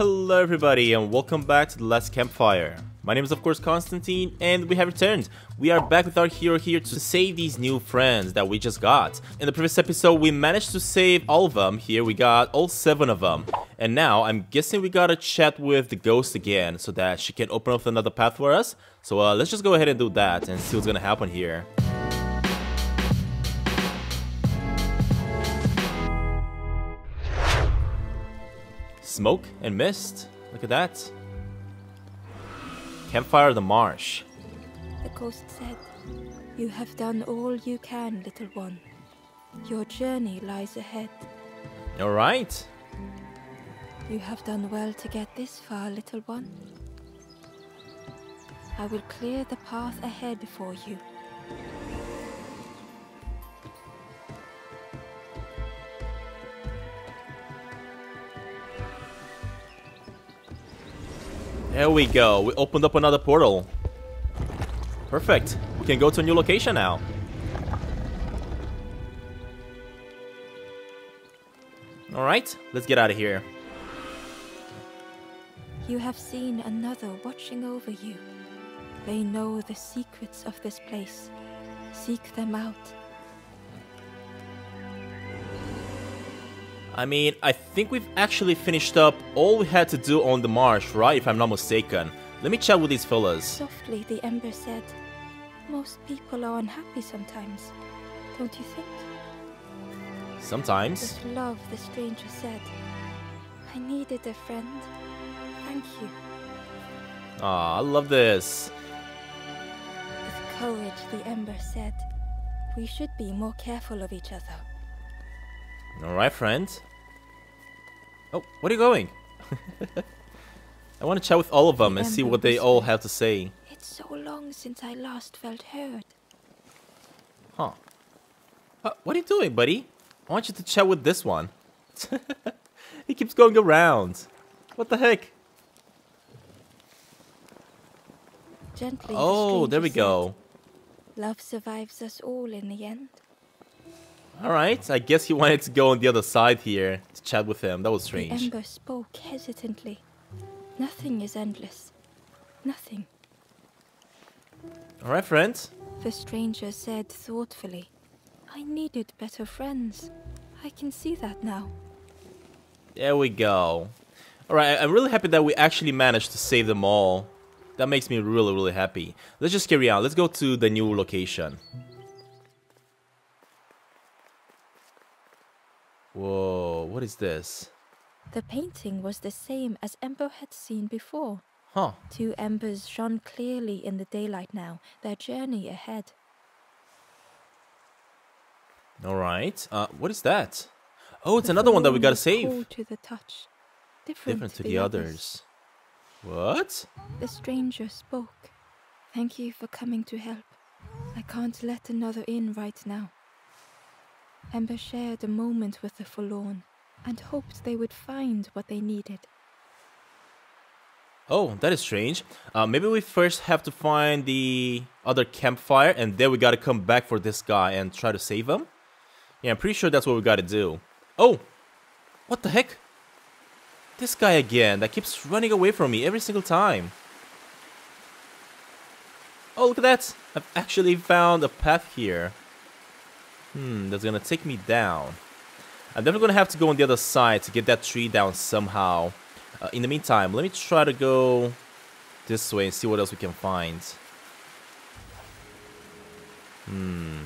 Hello everybody and welcome back to the last campfire. My name is of course Constantine and we have returned. We are back with our hero here to save these new friends that we just got. In the previous episode we managed to save all of them. Here we got all seven of them. And now I'm guessing we gotta chat with the ghost again so that she can open up another path for us. So uh, let's just go ahead and do that and see what's gonna happen here. Smoke and mist. Look at that. Campfire of the marsh. The ghost said, You have done all you can, little one. Your journey lies ahead. You're right. You have done well to get this far, little one. I will clear the path ahead for you. There we go. We opened up another portal. Perfect. We can go to a new location now. Alright, let's get out of here. You have seen another watching over you. They know the secrets of this place. Seek them out. I mean, I think we've actually finished up all we had to do on the marsh, right? If I'm not mistaken. Let me chat with these fellas. Softly, the Ember said, Most people are unhappy sometimes, don't you think? Sometimes. With love, the stranger said, I needed a friend. Thank you. Ah, I love this. With courage, the Ember said, We should be more careful of each other. Alright, friend. Oh, where are you going? I want to chat with all of them and see what they all have to say. It's so long since I last felt heard. Huh. Uh, what are you doing, buddy? I want you to chat with this one. he keeps going around. What the heck? Gently. Oh, the there we stranger go. Love survives us all in the end. Alright, I guess he wanted to go on the other side here to chat with him. That was strange. The. Ember spoke hesitantly. Nothing is endless. Nothing. Alright, friend. The stranger said thoughtfully, I needed better friends. I can see that now. There we go. Alright, I'm really happy that we actually managed to save them all. That makes me really, really happy. Let's just carry on. Let's go to the new location. Whoa, what is this? The painting was the same as Ember had seen before. Huh. Two embers shone clearly in the daylight now, their journey ahead. Alright. Uh, what is that? Oh, it's another one that we gotta save. to the touch, different, Different to the others. What? The stranger spoke. Thank you for coming to help. I can't let another in right now. Ember shared a moment with the forlorn and hoped they would find what they needed. Oh, that is strange. Uh, maybe we first have to find the other campfire and then we gotta come back for this guy and try to save him? Yeah, I'm pretty sure that's what we gotta do. Oh! What the heck? This guy again that keeps running away from me every single time. Oh, look at that! I've actually found a path here. Hmm, that's gonna take me down. I'm definitely gonna have to go on the other side to get that tree down somehow. Uh, in the meantime, let me try to go this way and see what else we can find. Hmm.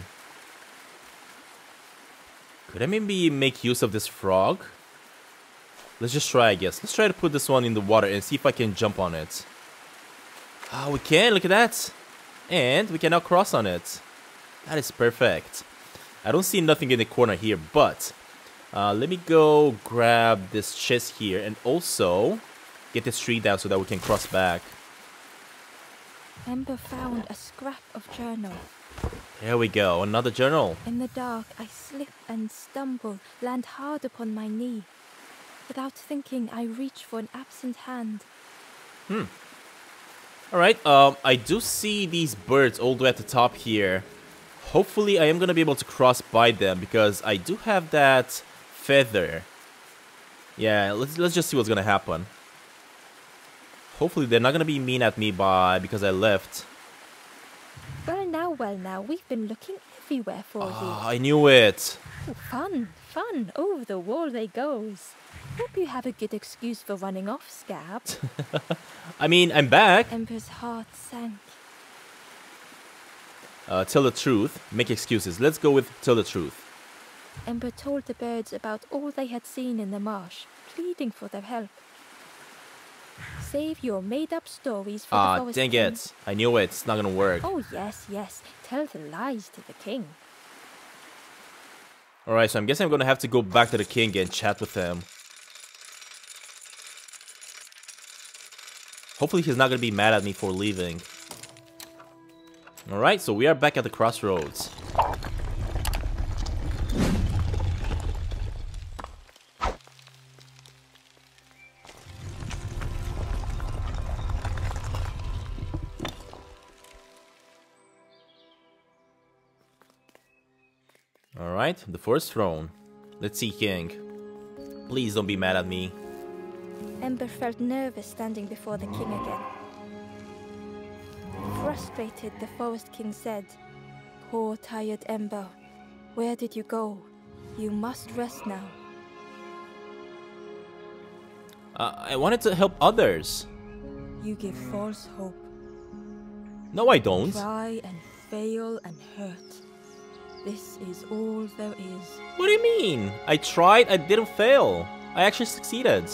Could I maybe make use of this frog? Let's just try, I guess. Let's try to put this one in the water and see if I can jump on it. Ah, we can, look at that. And we can now cross on it. That is perfect. I don't see nothing in the corner here, but uh, let me go grab this chest here and also get this tree down so that we can cross back. Ember found a scrap of journal. There we go, another journal. In the dark, I slip and stumble, land hard upon my knee. Without thinking, I reach for an absent hand. Hmm. Alright, um, I do see these birds all the way at the top here. Hopefully I am gonna be able to cross by them because I do have that feather. Yeah, let's let's just see what's gonna happen. Hopefully they're not gonna be mean at me by because I left. Well, now, well, now, we've been looking everywhere for Ah, I knew it. Oh, fun, fun. Over the wall they goes. Hope you have a good excuse for running off, Scab. I mean, I'm back. Ember's heart sank. Uh, tell the truth. Make excuses. Let's go with tell the truth. Ember told the birds about all they had seen in the marsh, pleading for their help. Save your made-up stories for the Ah, forest dang king. it. I knew it. It's not gonna work. Oh yes, yes. Tell the lies to the king. Alright, so I'm guessing I'm gonna have to go back to the king and chat with him. Hopefully he's not gonna be mad at me for leaving. Alright, so we are back at the crossroads. Alright, the first throne. Let's see, King. Please don't be mad at me. Ember felt nervous standing before the king again. Frustrated, the forest king said, Poor tired Ember, where did you go? You must rest now. Uh, I wanted to help others. You give false hope. No, I don't. Try and fail and hurt. This is all there is. What do you mean? I tried, I didn't fail. I actually succeeded.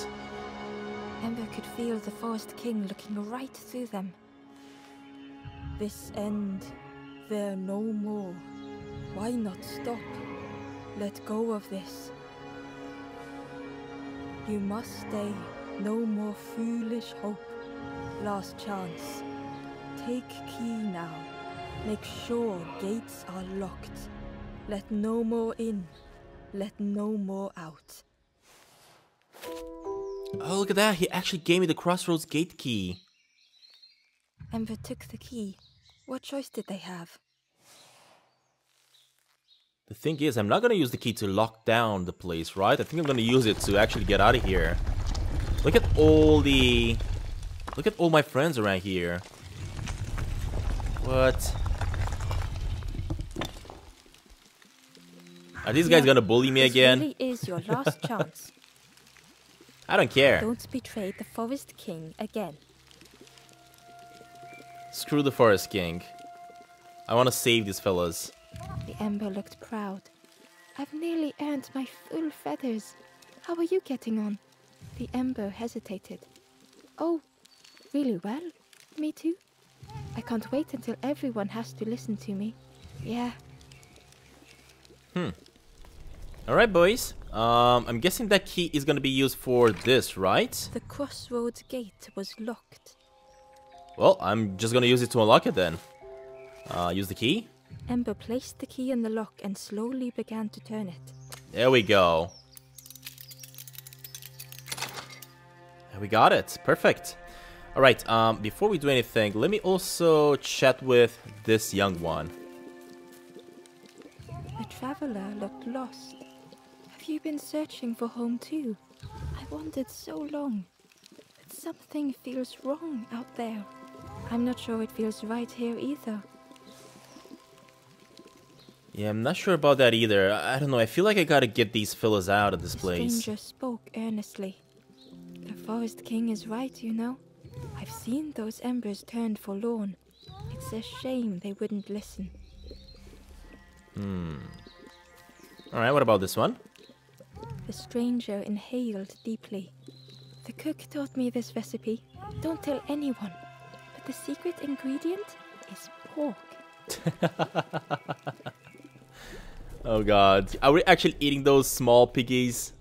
Ember could feel the forest king looking right through them. This end, there no more. Why not stop? Let go of this. You must stay. No more foolish hope. Last chance. Take key now. Make sure gates are locked. Let no more in. Let no more out. Oh, look at that. He actually gave me the crossroads gate key. Ember took the key. What choice did they have? The thing is, I'm not gonna use the key to lock down the place, right? I think I'm gonna use it to actually get out of here. Look at all the... Look at all my friends around here. What? Are these guys gonna bully me this again? really is your last chance. I don't care. Don't betray the Forest King again. Screw the Forest King. I wanna save these fellas. The Ember looked proud. I've nearly earned my full feathers. How are you getting on? The Ember hesitated. Oh, really well? Me too? I can't wait until everyone has to listen to me. Yeah, Hmm. Alright, boys. Um, I'm guessing that key is gonna be used for this, right? the crossroads gate was locked. Well, I'm just gonna use it to unlock it then. Uh, use the key. Ember placed the key in the lock and slowly began to turn it. There we go. We got it. Perfect. Alright, um, before we do anything, let me also chat with this young one. The traveler looked lost. Have you been searching for home too? I wandered so long. But something feels wrong out there. I'm not sure it feels right here either. Yeah, I'm not sure about that either. I don't know, I feel like I gotta get these fellas out of this place. The stranger spoke earnestly. The Forest King is right, you know. I've seen those embers turned forlorn. It's a shame they wouldn't listen. Hmm. Alright, what about this one? The stranger inhaled deeply. The cook taught me this recipe. Don't tell anyone. The secret ingredient is pork. Oh god. Are we actually eating those small piggies?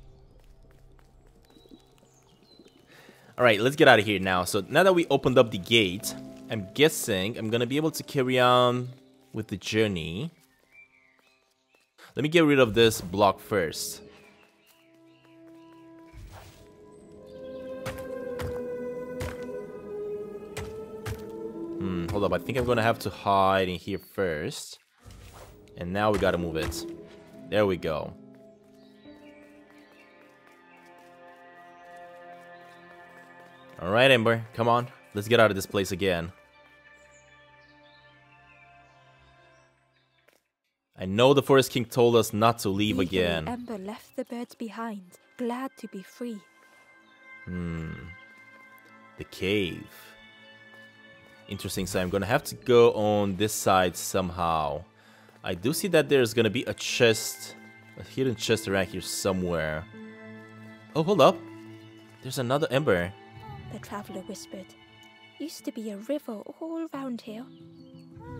Alright, let's get out of here now. So now that we opened up the gate, I'm guessing I'm gonna be able to carry on with the journey. Let me get rid of this block first. Hmm, hold up. I think I'm gonna have to hide in here first. And now we gotta move it. There we go. Alright, Ember, come on. Let's get out of this place again. I know the Forest King told us not to leave Eagerly, again. Ember left the birds behind, glad to be free. Hmm. The cave. Interesting, so I'm gonna have to go on this side somehow. I do see that there's gonna be a chest, a hidden chest around here somewhere. Oh, hold up. There's another ember. The traveler whispered. Used to be a river all round here.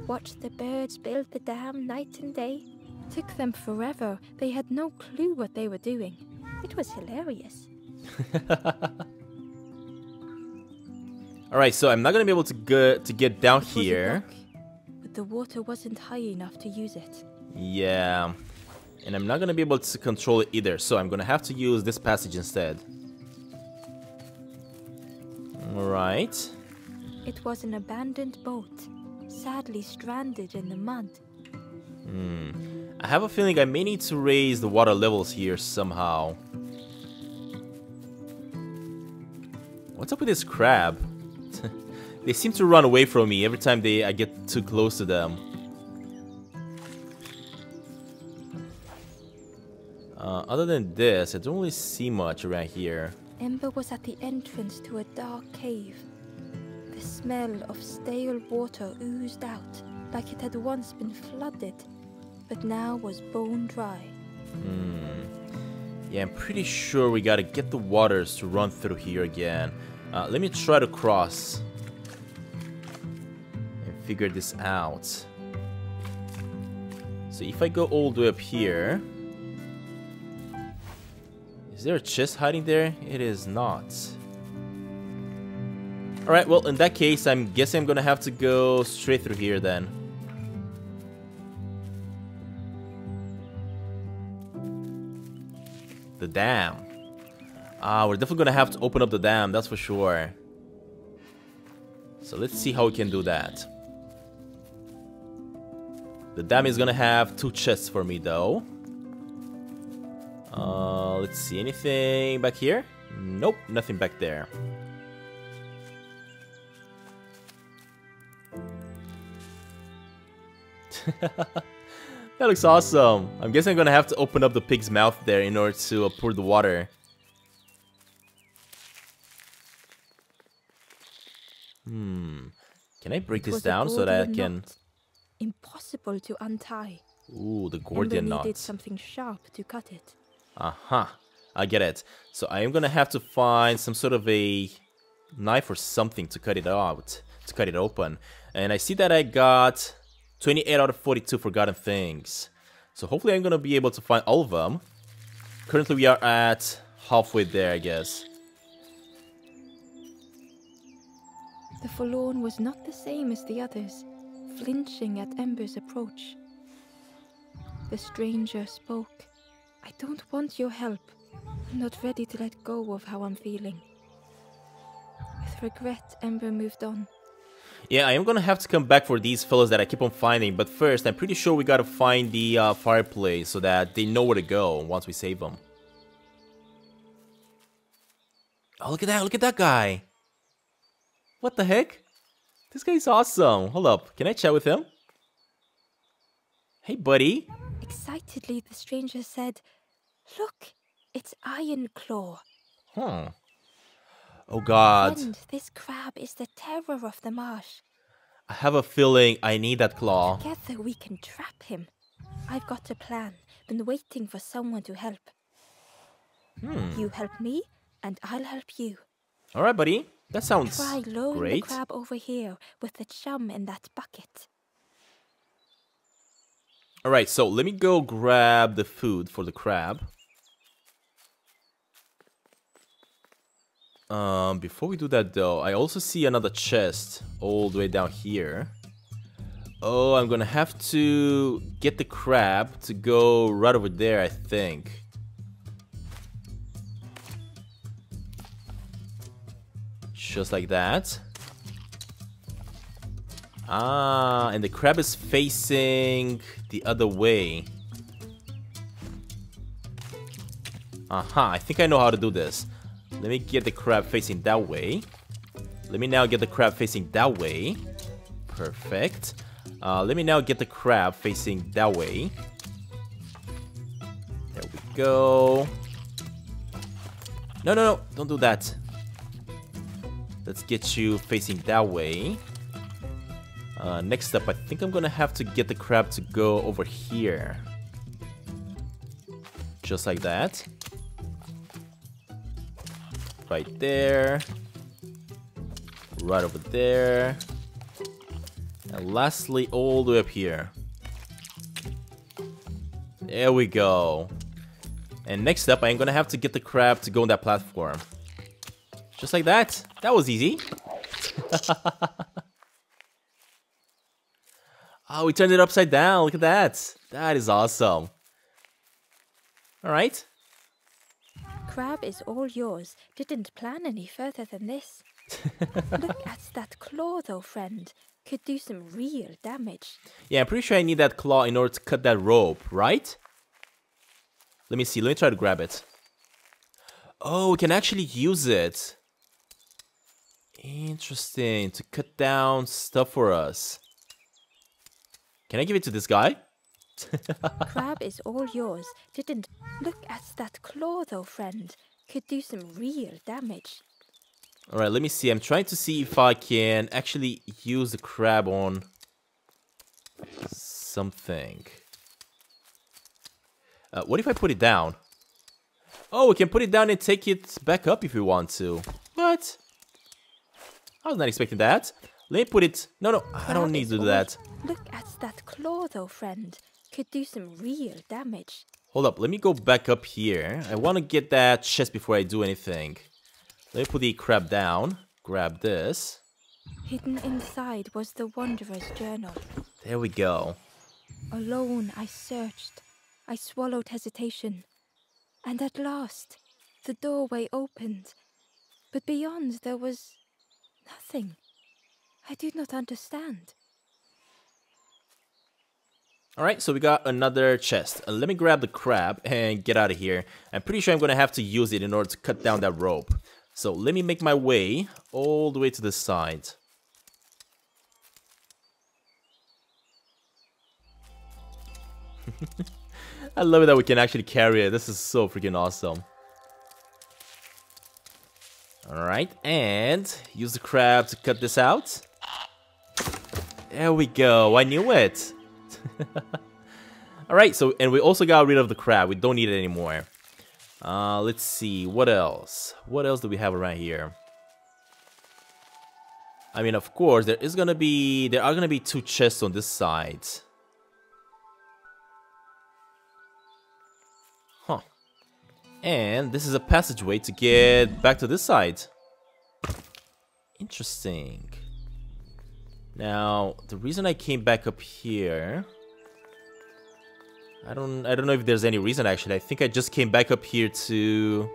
Watched the birds build the dam night and day. Took them forever. They had no clue what they were doing. It was hilarious. Alright, so I'm not gonna be able to go to get down It was a here. but the water wasn't high enough to use it. Yeah. And I'm not gonna be able to control it either, so I'm gonna have to use this passage instead. Alright. It was an abandoned boat, sadly stranded in the mud. Hmm. I have a feeling I may need to raise the water levels here somehow. What's up with this crab? They seem to run away from me every time they I get too close to them. Uh, other than this, I don't really see much around here. Ember was at the entrance to a dark cave. The smell of stale water oozed out, like it had once been flooded, but now was bone dry. Hmm. Yeah, I'm pretty sure we gotta get the waters to run through here again. Uh, let me try to cross figure this out. So if I go all the way up here, is there a chest hiding there? It is not. Alright, well, in that case, I'm guessing I'm gonna have to go straight through here then. The dam. Ah, we're definitely gonna have to open up the dam, that's for sure. So let's see how we can do that. The dam is gonna have two chests for me though. Uh, let's see, anything back here? Nope, nothing back there. That looks awesome. I'm guessing I'm gonna have to open up the pig's mouth there in order to uh, pour the water. Hmm. Can I break this down so that I can... knot. Impossible to untie. Ooh, the Gordian needed knot. something sharp to cut it. Aha. Uh-huh. I get it. So I am gonna have to find some sort of a knife or something to cut it out, to cut it open. And I see that I got 28 out of 42 forgotten things. So hopefully I'm gonna be able to find all of them. Currently we are at halfway there, I guess. The forlorn was not the same as the others, flinching at Ember's approach. The stranger spoke. I don't want your help. I'm not ready to let go of how I'm feeling. With regret, Ember moved on. Yeah, I am gonna have to come back for these fellas that I keep on finding, but first, I'm pretty sure we gotta find the uh, fireplace so that they know where to go once we save them. Oh, look at that, look at that guy! What the heck? This guy's awesome. Hold up, can I chat with him? Hey, buddy. Excitedly, the stranger said, Look, it's Iron Claw. Huh. Oh god, Friend, this crab is the terror of the marsh. I have a feeling I need that claw. Together we can trap him. I've got a plan. Been waiting for someone to help. Hmm. You help me, and I'll help you. Alright, buddy. That sounds Try lowering great. the crab over here with the chum in that bucket. Alright, so let me go grab the food for the crab. Um, before we do that though, I also see another chest all the way down here. Oh, I'm gonna have to get the crab to go right over there, I think. Just like that. Ah, and the crab is facing the other way. Aha, I think I know how to do this. Let me get the crab facing that way. Let me now get the crab facing that way. Perfect. Uh, let me now get the crab facing that way. There we go. No, no, no. Don't do that. Let's get you facing that way. Uh, next up, I think I'm gonna have to get the crab to go over here. Just like that. Right there. Right over there. And lastly, all the way up here. There we go. And next up, I'm gonna have to get the crab to go on that platform. Just like that. That was easy. oh, we turned it upside down. Look at that. That is awesome. Alright. Crab is all yours. Didn't plan any further than this. Look at that claw, though, friend. Could do some real damage. Yeah, I'm pretty sure I need that claw in order to cut that rope, right? Let me see. Let me try to grab it. Oh, we can actually use it. Interesting. To cut down stuff for us. Can I give it to this guy? Crab is all yours. Didn't look at that claw, though, friend. Could do some real damage. Alright, let me see. I'm trying to see if I can actually use the crab on something. Uh, what if I put it down? Oh, we can put it down and take it back up if we want to. What? I was not expecting that. Let me put it... No, no, I don't need to do that. Look at that claw, though, friend. Could do some real damage. Hold up, let me go back up here. I want to get that chest before I do anything. Let me put the crab down. Grab this. Hidden inside was the Wanderer's journal. There we go. Alone I searched. I swallowed hesitation. And at last, the doorway opened. But beyond there was nothing. I do not understand. Alright, so we got another chest. Uh, let me grab the crab and get out of here. I'm pretty sure I'm going to have to use it in order to cut down that rope. So let me make my way all the way to the side. I love it that we can actually carry it. This is so freaking awesome. Alright, and use the crab to cut this out. There we go. I knew it. Alright, so, and we also got rid of the crab. We don't need it anymore. Uh, let's see, what else? What else do we have around here? I mean, of course, there is gonna be, there are gonna be two chests on this side. And this is a passageway to get back to this side. Interesting. Now, the reason I came back up here... I don't I don't know if there's any reason actually. I think I just came back up here to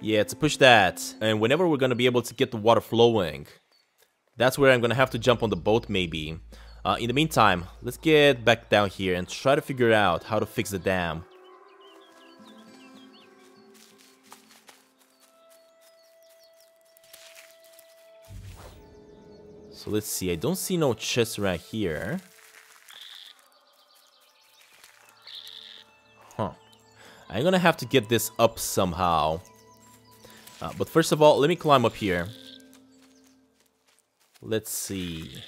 Yeah, to push that. And whenever we're going to be able to get the water flowing, that's where I'm going to have to jump on the boat maybe. Uh, in the meantime, let's get back down here and try to figure out how to fix the dam. So let's see, I don't see no chests right here. Huh. I'm gonna have to get this up somehow. Uh, but first of all, let me climb up here. Let's see.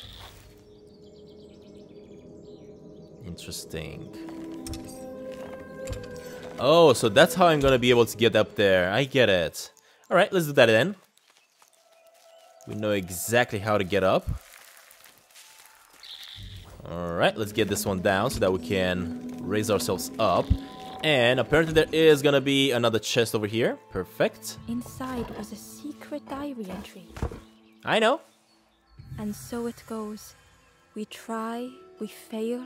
Interesting. Oh, so that's how I'm gonna be able to get up there. I get it. Alright, let's do that then. We know exactly how to get up. Alright, let's get this one down so that we can raise ourselves up. And apparently there is gonna be another chest over here. Perfect. Inside was a secret diary entry. I know. And so it goes. We try, we fail,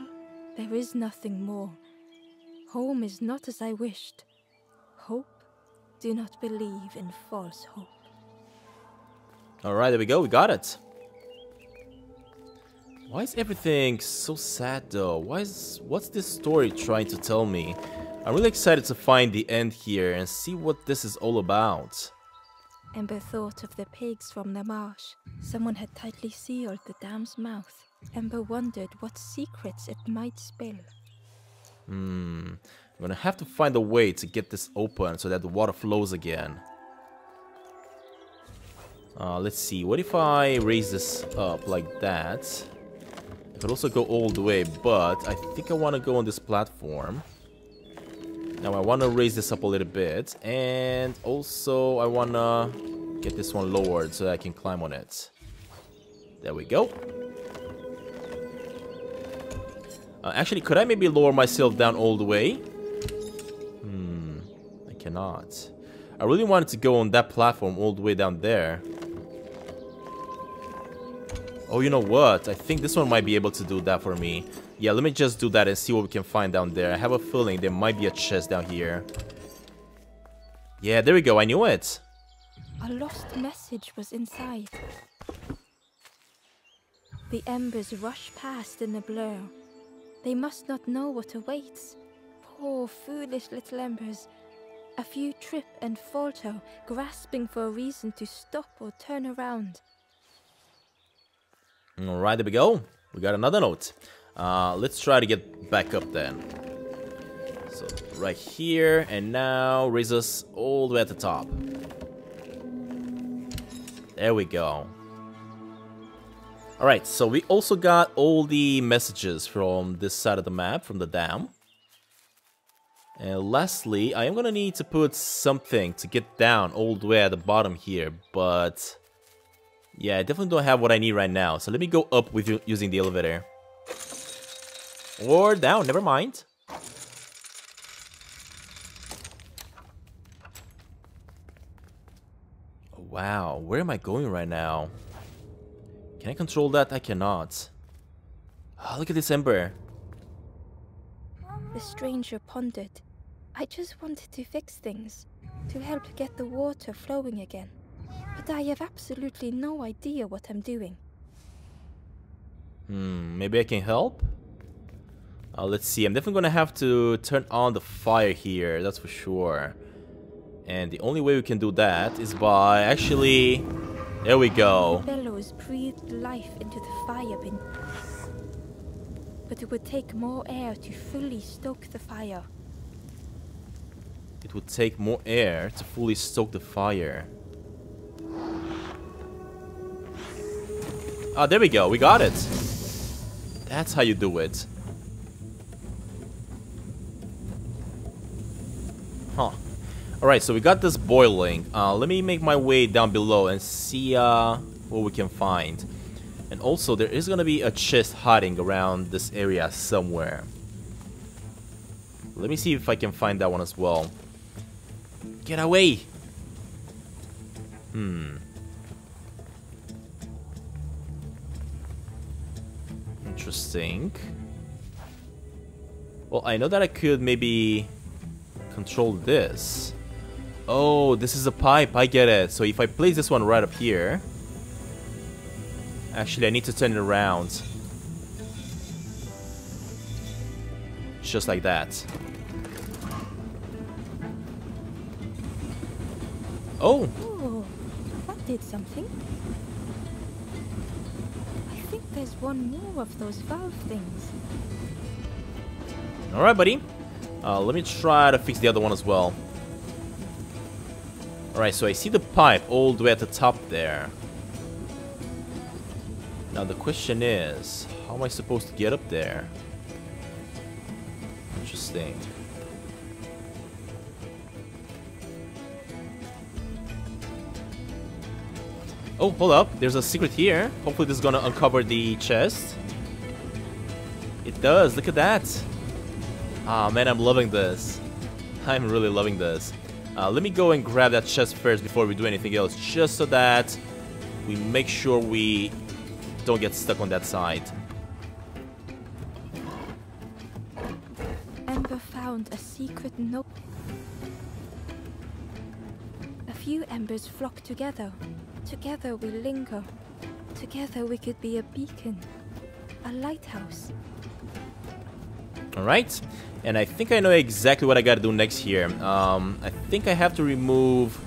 there is nothing more. Home is not as I wished. Hope, do not believe in false hope. Alright, there we go, we got it. Why is everything so sad though? Why is what's this story trying to tell me? I'm really excited to find the end here and see what this is all about. Ember thought of the pigs from the marsh. Someone had tightly sealed the dam's mouth. Ember wondered what secrets it might spill. Hmm. I'm gonna have to find a way to get this open so that the water flows again. Uh, let's see. What if I raise this up like that? I could also go all the way, but I think I want to go on this platform. Now I want to raise this up a little bit, and also I want to get this one lowered so I can climb on it. There we go. Uh, actually, could I maybe lower myself down all the way? Hmm, I cannot. I really wanted to go on that platform all the way down there. Oh, you know what? I think this one might be able to do that for me. Yeah, let me just do that and see what we can find down there. I have a feeling there might be a chest down here. Yeah, there we go. I knew it. A lost message was inside. The embers rush past in a blur. They must not know what awaits. Poor, foolish little embers. A few trip and falter, grasping for a reason to stop or turn around. Alright, there we go. We got another note. Uh, let's try to get back up then. So, right here, and now raise us all the way at the top. There we go. Alright, so we also got all the messages from this side of the map, from the dam. And lastly, I am gonna need to put something to get down all the way at the bottom here, but... Yeah, I definitely don't have what I need right now. So let me go up with using the elevator. Or down, never mind. Oh, wow, where am I going right now? Can I control that? I cannot. Oh, look at this ember. The stranger pondered. I just wanted to fix things, to help get the water flowing again. But I have absolutely no idea what I'm doing. Hmm, maybe I can help? Uh, let's see, I'm definitely gonna have to turn on the fire here, that's for sure. And the only way we can do that is by actually... There we go. Bellows breathed life into the fire bin. But it would take more air to fully stoke the fire. It would take more air to fully stoke the fire. Oh, there we go. We got it. That's how you do it. Huh. Alright, so we got this boiling. Uh, let me make my way down below and see uh, what we can find. And also, there is gonna be a chest hiding around this area somewhere. Let me see if I can find that one as well. Get away! Hmm. Interesting. Well, I know that I could maybe control this. Oh, this is a pipe. I get it. So if I place this one right up here... Actually, I need to turn it around. Just like that. Oh! Oh, that did something. There's one more of those valve things. Alright, buddy. Uh, let me try to fix the other one as well. Alright, so I see the pipe all the way at the top there. Now the question is, how am I supposed to get up there? Interesting. Oh, hold up. There's a secret here. Hopefully this is gonna uncover the chest. It does. Look at that. Ah, oh, man, I'm loving this. I'm really loving this. Uh, let me go and grab that chest first before we do anything else, just so that we make sure we don't get stuck on that side. Ember found a secret note. A few embers flock together. Together we linger. Together we could be a beacon. A lighthouse. Alright, and I think I know exactly what I gotta do next here. Um, I think I have to remove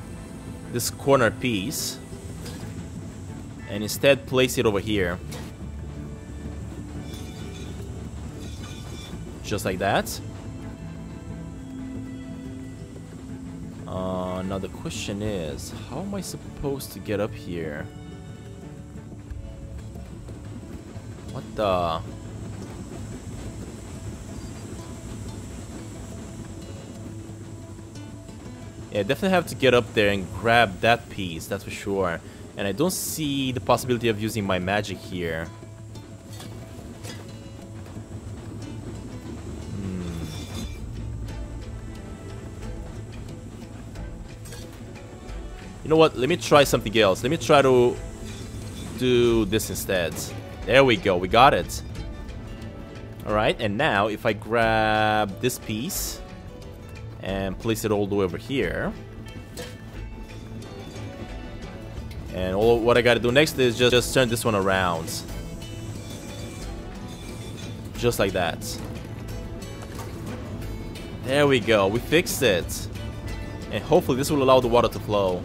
this corner piece and instead place it over here. Just like that. Now the question is, how am I supposed to get up here? What the... Yeah, I definitely have to get up there and grab that piece, that's for sure. And I don't see the possibility of using my magic here. You know what? Let me try something else. Let me try to do this instead. There we go. We got it. Alright, and now if I grab this piece and place it all the way over here. And all what I gotta do next is just, just turn this one around. Just like that. There we go, we fixed it. And hopefully this will allow the water to flow.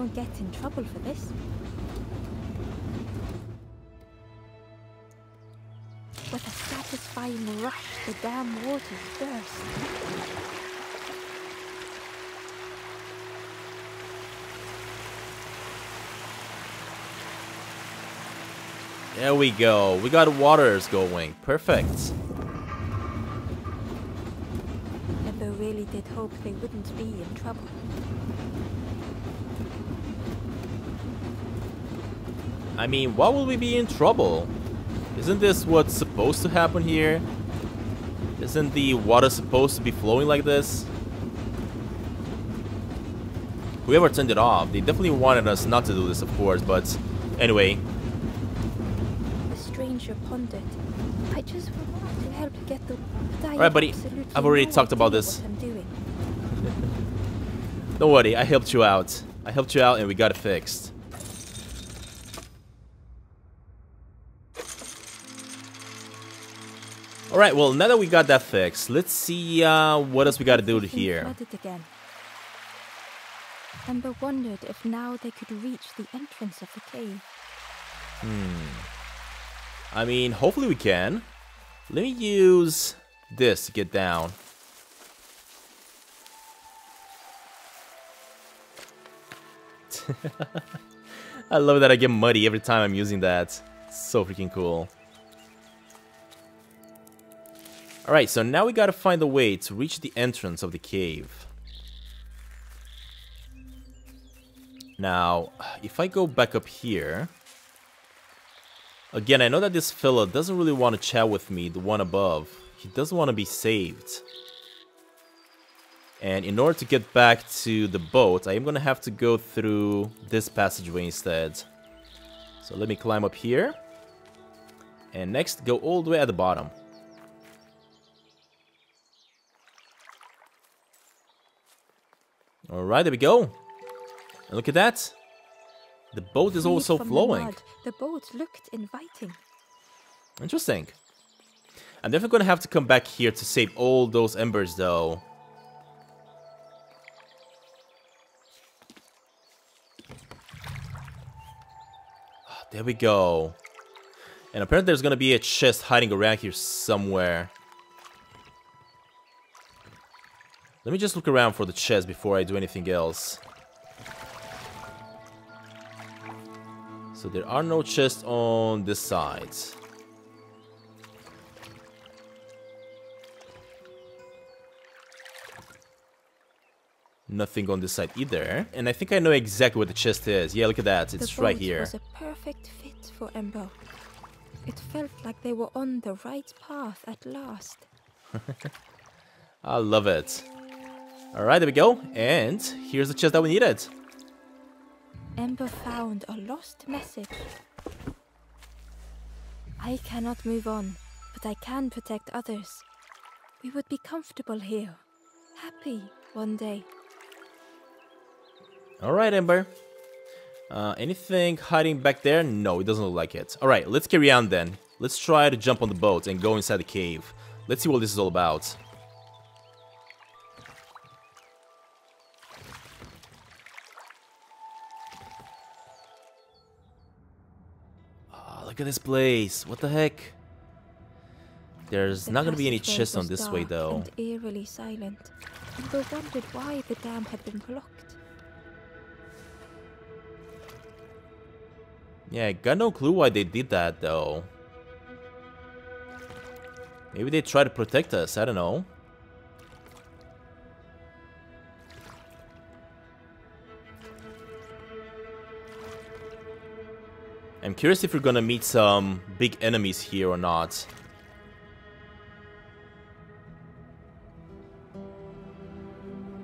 Don't get in trouble for this. With a satisfying rush, the dam waters burst. There we go. We got waters going. Perfect. Ember really did hope they wouldn't be in trouble. I mean, why would we be in trouble? Isn't this what's supposed to happen here? Isn't the water supposed to be flowing like this? Whoever turned it off, they definitely wanted us not to do this, of course, but anyway. The stranger pondered. I just want to help get the. Alright, buddy. I've already talked about this. what I'm doing. Don't worry, I helped you out. I helped you out and we got it fixed. Alright, well, now that we got that fixed, let's see uh, what else we gotta do here. again. Ember wondered if now they could reach the entrance of the cave. Hmm. I mean, hopefully we can. Let me use this to get down. I love that I get muddy every time I'm using that. so freaking cool. Alright, so now we gotta find a way to reach the entrance of the cave. Now, if I go back up here... Again, I know that this fella doesn't really want to chat with me, the one above. He doesn't want to be saved. And in order to get back to the boat, I am going to have to go through this passageway instead. So let me climb up here. And next, go all the way at the bottom. Alright, there we go. And look at that. The boat is also from the flowing. The boat looked inviting. Interesting. I'm definitely gonna have to come back here to save all those embers, though. Ah, There we go. And apparently there's gonna be a chest hiding around here somewhere. Let me just look around for the chest before I do anything else. So there are no chests on this side. Nothing on this side either. And I think I know exactly what the chest is. Yeah, look at that. It's right here. was a perfect fit for Ember. It felt like they were on the right path at last. I love it. Alright, there we go. And here's the chest that we needed. Ember found a lost message. I cannot move on, but I can protect others. We would be comfortable here, happy one day. Alright, Ember. Uh, anything hiding back there? No, it doesn't look like it. Alright, let's carry on then. Let's try to jump on the boat and go inside the cave. Let's see what this is all about. Look at this place. What the heck? There's The not gonna be any chests on this way though. And eerily silent. Ember wondered why the dam had been blocked. Yeah, I got no clue why they did that though. Maybe they try to protect us, I don't know. I'm curious if we're gonna meet some big enemies here or not.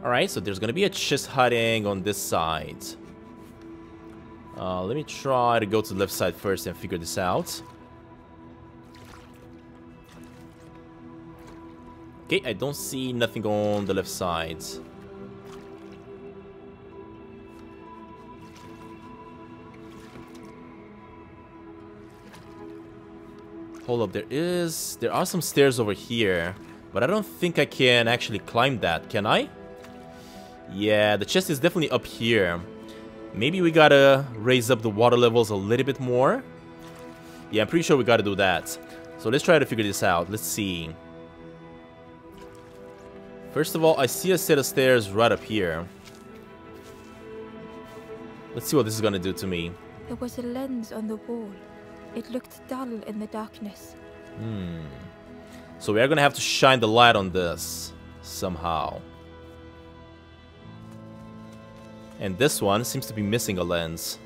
Alright, so there's gonna be a chest hiding on this side. Uh, let me try to go to the left side first and figure this out. Okay, I don't see nothing on the left side. Hold up, there is... There are some stairs over here. But I don't think I can actually climb that, can I? Yeah, the chest is definitely up here. Maybe we gotta raise up the water levels a little bit more. Yeah, I'm pretty sure we gotta do that. So let's try to figure this out. Let's see. First of all, I see a set of stairs right up here. Let's see what this is gonna do to me. There was a lens on the wall. It looked dull in the darkness. Hmm. So we are gonna have to shine the light on this somehow. And this one seems to be missing a lens.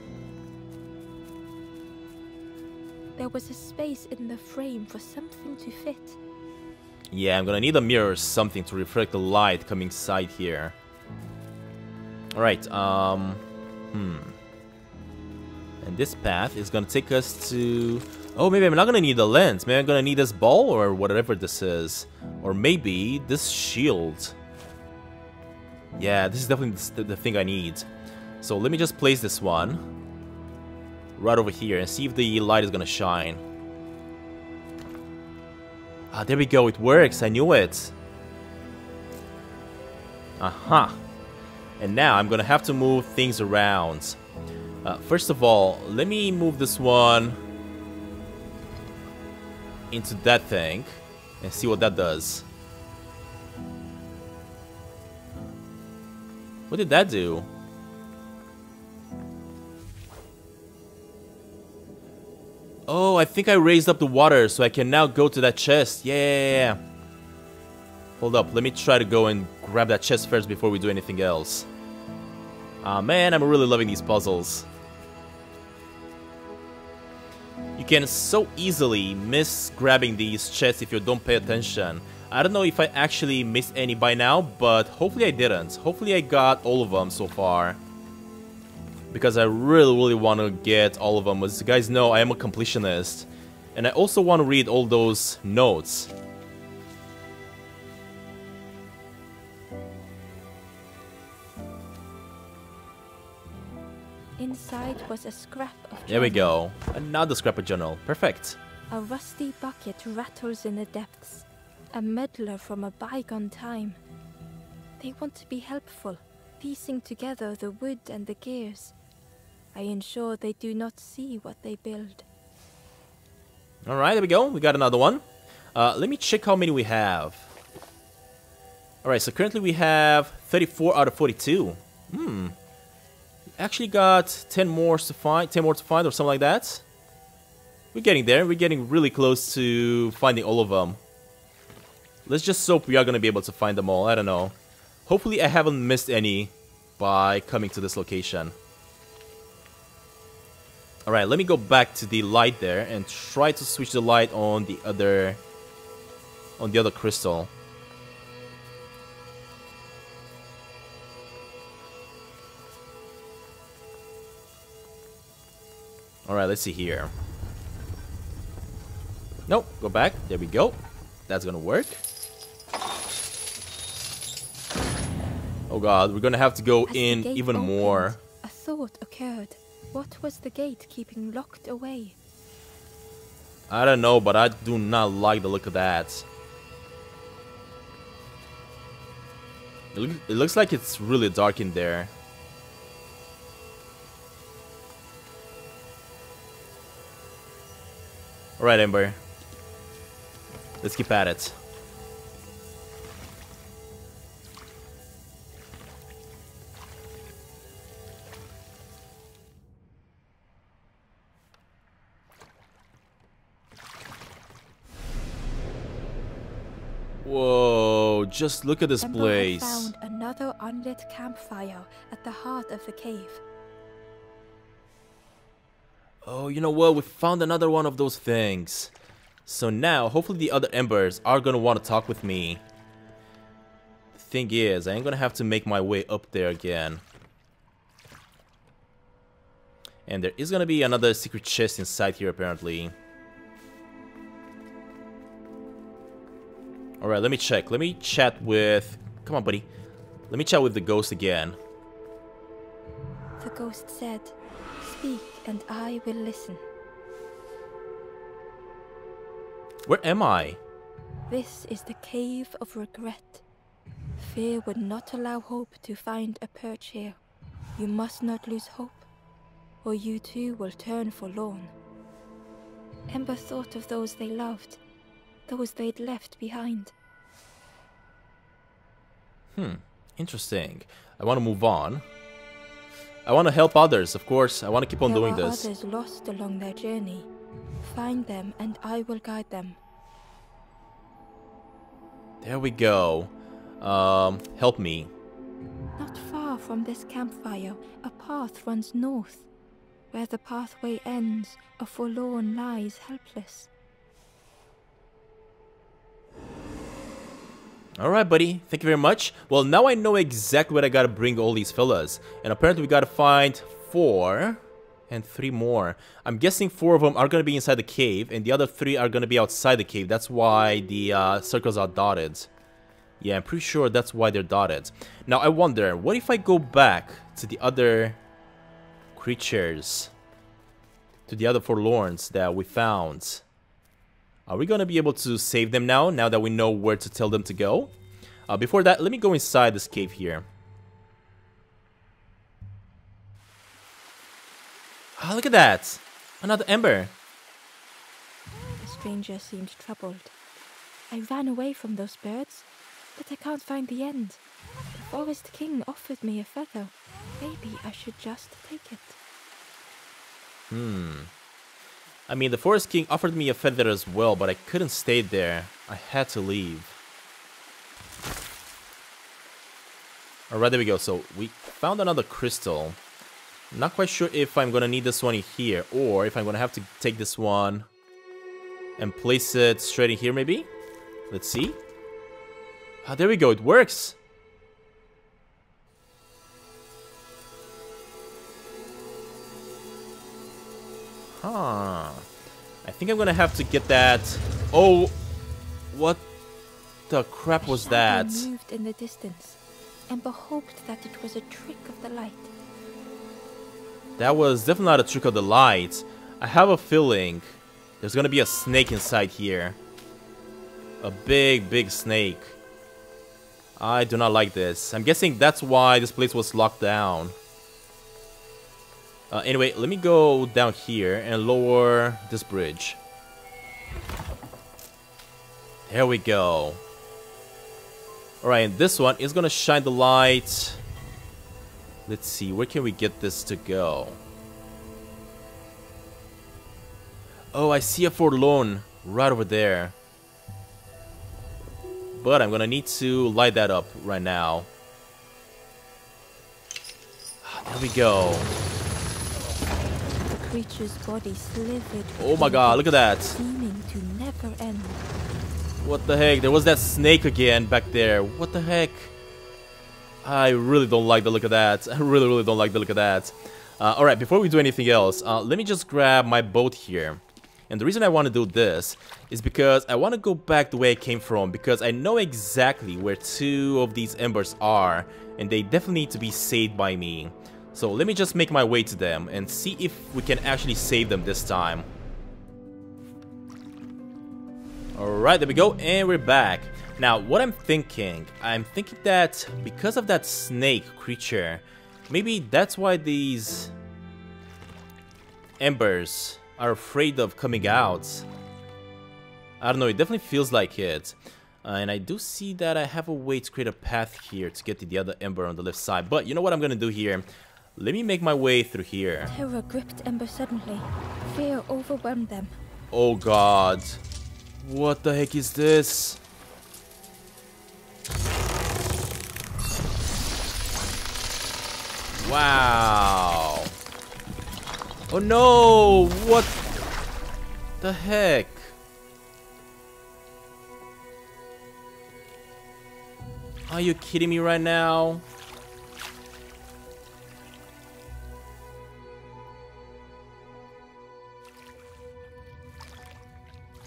There was a space in the frame for something to fit. Yeah, I'm gonna need a mirror or something to reflect the light coming inside here. Alright, um... Hmm. And this path is gonna take us to... Oh, maybe I'm not gonna need a lens. Maybe I'm gonna need this ball or whatever this is. Or maybe this shield. Yeah, this is definitely the, thing I need. So let me just place this one right over here and see if the light is gonna shine. Ah, there we go. It works. I knew it. Aha. Uh -huh. And now I'm gonna have to move things around. Uh, first of all, let me move this one into that thing and see what that does. What did that do? Oh, I think I raised up the water so I can now go to that chest. Yeah. Hold up, let me try to go and grab that chest first before we do anything else. Ah uh, man, I'm really loving these puzzles. You can so easily miss grabbing these chests if you don't pay attention. I don't know if I actually missed any by now, but hopefully I didn't. Hopefully I got all of them so far. Because I really, really want to get all of them. As you guys know, I am a completionist. And I also want to read all those notes. Inside was a scrap of journal. There we go. Another scrap of journal. Perfect. A rusty bucket rattles in the depths. A meddler from a bygone time. They want to be helpful, piecing together the wood and the gears. I ensure they do not see what they build. Alright, there we go. We got another one. Uh, let me check how many we have. Alright, so currently we have 34 out of 42. Hmm. Actually got 10 more to find, 10 more to find or something like that. We're getting there. We're getting really close to finding all of them. Let's just hope we are going to be able to find them all. I don't know. Hopefully I haven't missed any by coming to this location. Alright, let me go back to the light there and try to switch the light on the other on the other crystal. Alright, let's see here. Nope, go back. There we go. That's gonna work. Oh god, we're gonna have to go As in even opened, more. A thought occurred. What was the gate keeping locked away? I don't know, but I do not like the look of that. It looks like it's really dark in there. Alright, Ember. Let's keep at it. Whoa, just look at this Ember place. found another unlit campfire at the heart of the cave. Oh, you know what? We found another one of those things. So now, hopefully the other embers are gonna want to talk with me. The thing is, I ain't gonna have to make my way up there again. And there is gonna be another secret chest inside here, apparently. Alright, let me check. Let me chat with... Come on, buddy. Let me chat with the ghost again. The ghost said, Speak and I will listen. Where am I? This is the cave of regret. Fear would not allow hope to find a perch here. You must not lose hope, or you too will turn forlorn. Ember thought of those they loved, those they'd left behind. Hmm, interesting. I want to move on. I want to help others, of course. I want to keep on there doing are this. others lost along their journey. Find them, and I will guide them. There we go. Um, help me. Not far from this campfire, a path runs north. Where the pathway ends, a forlorn lies helpless. Alright, buddy. Thank you very much. Well, now I know exactly what I gotta bring all these fellas. And apparently we gotta find four and three more. I'm guessing four of them are gonna be inside the cave, and the other three are gonna be outside the cave. That's why the uh, circles are dotted. Yeah, I'm pretty sure that's why they're dotted. Now, I wonder, what if I go back to the other creatures? To the other forlorns that we found? Are we gonna be able to save them now, now that we know where to tell them to go? Uh, before that, let me go inside this cave here. Ah, look at that! Another ember. The stranger seemed troubled. I ran away from those birds, but I can't find the end. The forest king offered me a feather. Maybe I should just take it. Hmm. I mean, the Forest King offered me a feather as well, but I couldn't stay there. I had to leave. Alright, there we go. So, we found another crystal. Not quite sure if I'm gonna need this one here, or if I'm gonna have to take this one and place it straight in here, maybe? Let's see. Ah, there we go. It works. Huh. I think I'm gonna have to get that. Oh, what the crap was that? moved in the distance. Ember hoped that it was a trick of the light. That was definitely not a trick of the light. I have a feeling there's gonna be a snake inside here. A big, big snake. I do not like this. I'm guessing that's why this place was locked down. Uh, anyway, let me go down here and lower this bridge. There we go. Alright, and this one is gonna shine the light. Let's see, where can we get this to go? Oh, I see a forlorn right over there. But I'm gonna need to light that up right now. There we go. Creature's body slithered. Oh my god, look at that. Seeming to never end. What the heck? There was that snake again back there. What the heck? I really don't like the look of that. I really, really don't like the look of that. Uh, Alright, before we do anything else, uh, let me just grab my boat here. And the reason I want to do this is because I want to go back the way I came from because I know exactly where two of these embers are and they definitely need to be saved by me. So let me just make my way to them and see if we can actually save them this time. Alright, there we go, and we're back. Now, what I'm thinking, I'm thinking that because of that snake creature, maybe that's why these embers are afraid of coming out. I don't know, it definitely feels like it. Uh, and I do see that I have a way to create a path here to get to the other ember on the left side. But you know what I'm gonna do here? Let me make my way through here. Terror gripped Ember suddenly. Fear overwhelmed them. Oh god. What the heck is this? Wow. Oh no! What the heck? Are you kidding me right now?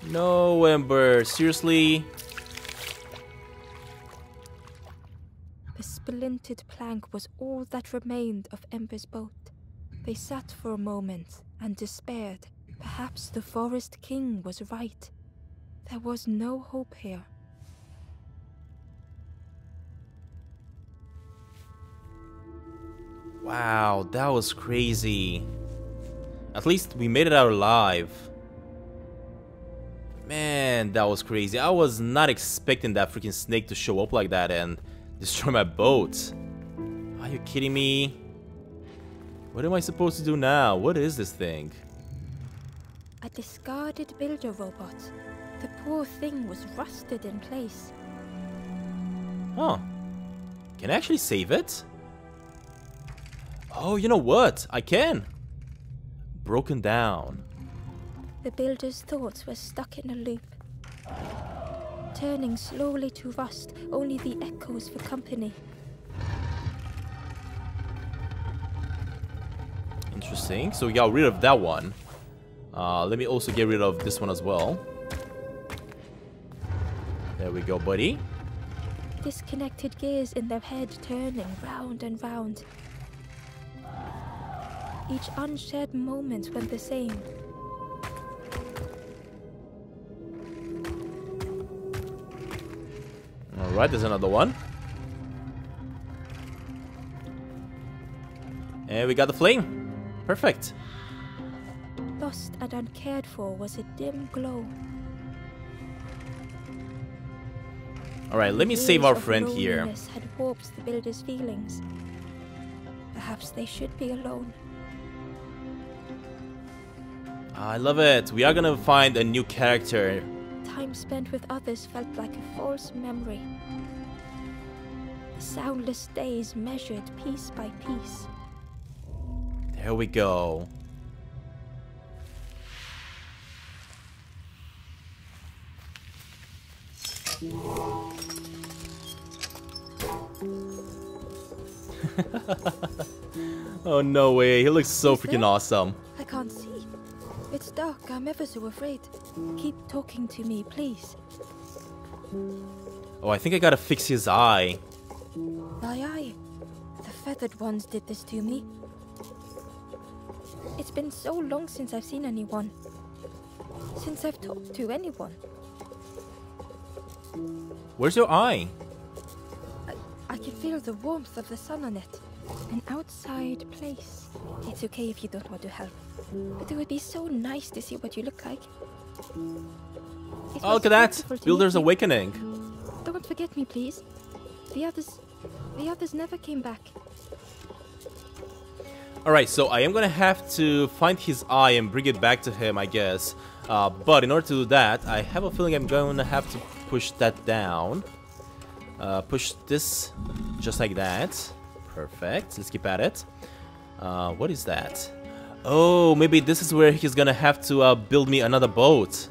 No, Ember. Seriously? The splintered plank was all that remained of Ember's boat. They sat for a moment and despaired. Perhaps the Forest King was right. There was no hope here. Wow, that was crazy. At least we made it out alive. Man, that was crazy. I was not expecting that freaking snake to show up like that and destroy my boat. Are you kidding me? What am I supposed to do now? What is this thing? A discarded builder robot. The poor thing was rusted in place. Huh. Can I actually save it? Oh, you know what? I can. Broken down. The builder's thoughts were stuck in a loop. Turning slowly to rust, only the echoes for company. Interesting. So we got rid of that one. Uh, let me also get rid of this one as well. There we go, buddy. Disconnected gears in their head turning round and round. Each unshared moment went the same. Alright, there's another one. And we got the flame. Perfect. Lost and uncared for was a dim glow. Alright, let me save our friend here. had warped the builder's feelings. Perhaps they should be alone. Ah, I love it. We are gonna find a new character. Time spent with others felt like a false memory. The Soundless days measured piece by piece. There we go. oh no way, he looks so Is freaking there? awesome. I can't see. It's dark. I'm ever so afraid. Keep talking to me, please. Oh, I think I gotta fix his eye. My eye. The feathered ones did this to me. It's been so long since I've seen anyone. Since I've talked to anyone. Where's your eye? I can feel the warmth of the sun on it. An outside place. It's okay if you don't want to help. But it would be so nice to see what you look like. Oh, look at that! wonderful to meet Builder's. Awakening. Don't forget me, please. The others... The others never came back. Alright, so I am gonna have to find his eye and bring it back to him, I guess. Uh, but in order to do that, I have a feeling I'm gonna have to push that down. Uh, push this just like that. Perfect. Let's keep at it. Uh, what is that? Oh, maybe this is where he's gonna have to uh, build me another boat.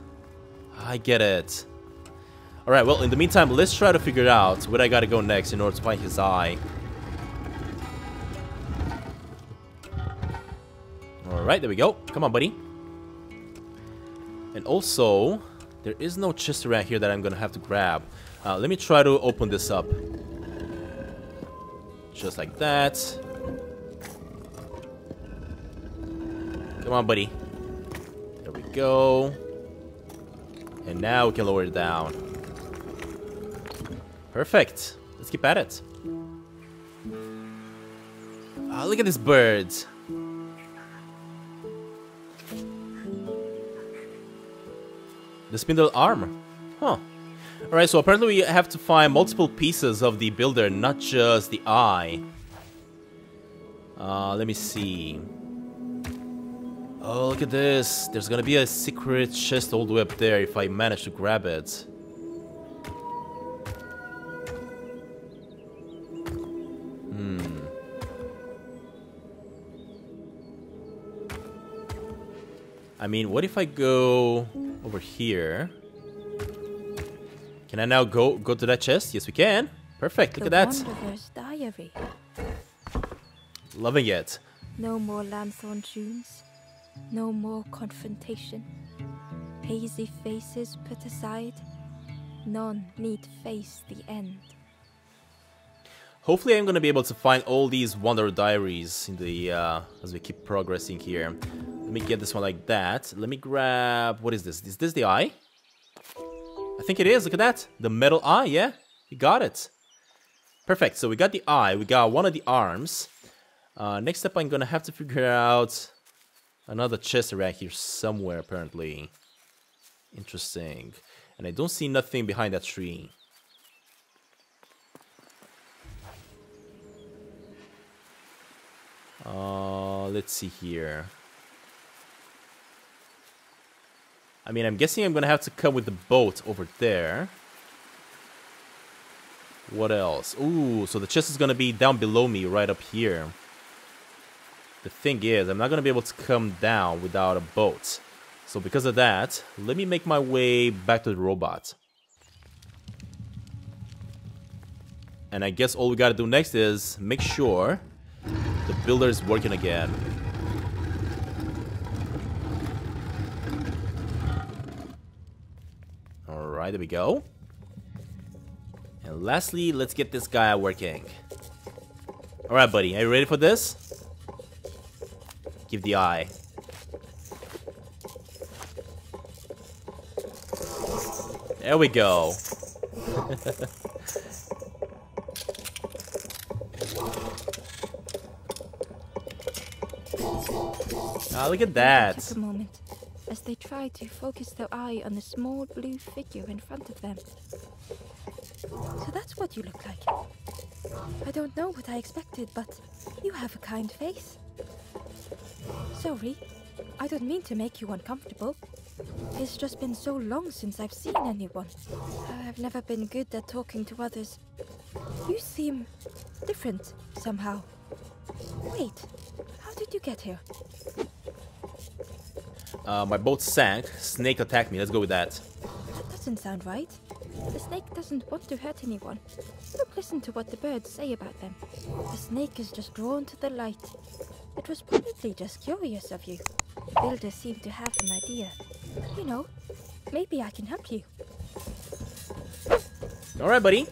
I get it. Alright, well, in the meantime, let's try to figure out where I gotta go next in order to find his eye. Alright, there we go. Come on, buddy. And also, there is no chest around here that I'm gonna have to grab. Uh, let me try to open this up. Just like that. Come on, buddy. There we go. And now we can lower it down. Perfect. Let's keep at it. Oh, look at this bird. The spindle arm. Huh. Alright, so apparently we have to find multiple pieces of the builder, not just the eye. Uh, let me see. Oh, look at this. There's gonna be a secret chest all the way up there if I manage to grab it. Hmm. I mean, what if I go over here? Can I now go go to that chest? Yes, we can. Perfect. Look the at that. Diary. Loving it. No more lanthorn tunes. No more confrontation. Hazy faces put aside. None need face the end. Hopefully I'm gonna be able to find all these Wanderer Diaries in the uh, as we keep progressing here. Let me get this one like that. Let me grab what is this? Is this the eye? I think it is. Look at that. The metal eye, yeah? You got it. Perfect. So we got the eye, we got one of the arms. Uh, next up I'm gonna have to figure out another chest around here somewhere apparently. Interesting. And I don't see nothing behind that tree. Uh, let's see here. I mean, I'm guessing I'm gonna have to come with the boat over there. What else? Ooh, so the chest is gonna be down below me, right up here. The thing is, I'm not gonna be able to come down without a boat. So because of that, let me make my way back to the robot. And I guess all we gotta do next is make sure the builder is working again. Alright, there we go. And lastly, let's get this guy working. Alright, buddy, are you ready for this? Give the eye. There we go. Ah, look at that. Took a moment as they tried to focus their eye on the small blue figure in front of them. So that's what you look like. I don't know what I expected, but you have a kind face. Sorry, I don't mean to make you uncomfortable. It's just been so long since I've seen anyone. I've never been good at talking to others. You seem different somehow. Wait, how did you get here? Uh, my boat sank. Snake attacked me. Let's go with that. That doesn't sound right. The snake doesn't want to hurt anyone. Don't listen to what the birds say about them. The snake is just drawn to the light. It was probably just curious of you. The builder seemed to have an idea. You know, maybe I can help you. Alright, buddy.